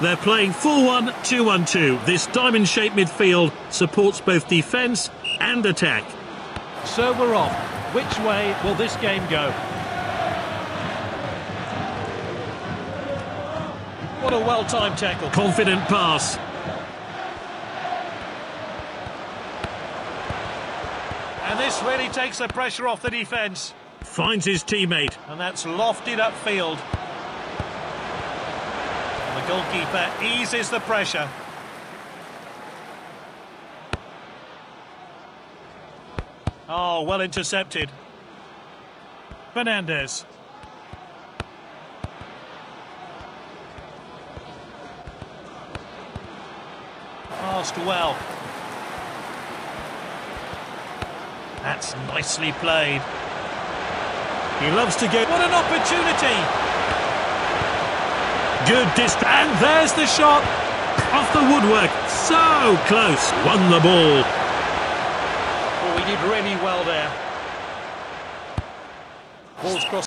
They're playing 4-1-2-1-2. This diamond-shaped midfield supports both defence and attack. So we're off. Which way will this game go? What a well-timed tackle. Confident pass. And this really takes the pressure off the defence. Finds his teammate. And that's lofted upfield. Goalkeeper eases the pressure. Oh, well intercepted. Fernandez. Passed well. That's nicely played. He loves to get... What an opportunity! Good distance. And there's the shot. Off the woodwork. So close. Won the ball. Oh, he did really well there. Ball's crossed.